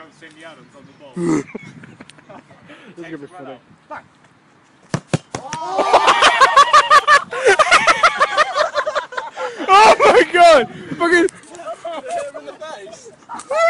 I'm on the ball. this is gonna be funny. Oh! oh my god! Fucking.